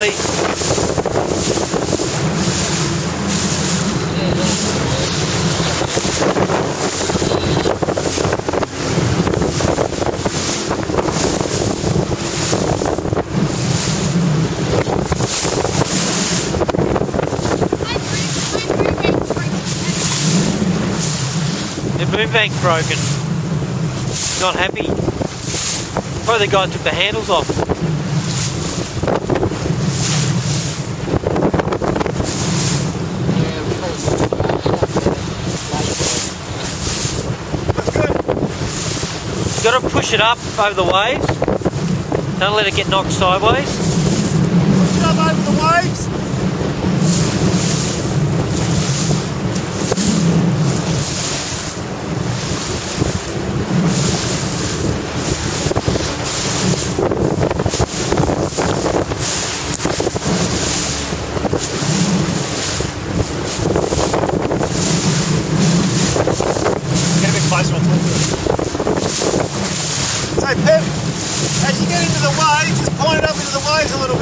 The boom vang's broken. Not happy. Probably the guy took the handles off. You gotta push it up over the waves. Don't let it get knocked sideways. Push it up over the waves. A bit closer, As you get into the waves, just point it up into the waves a little.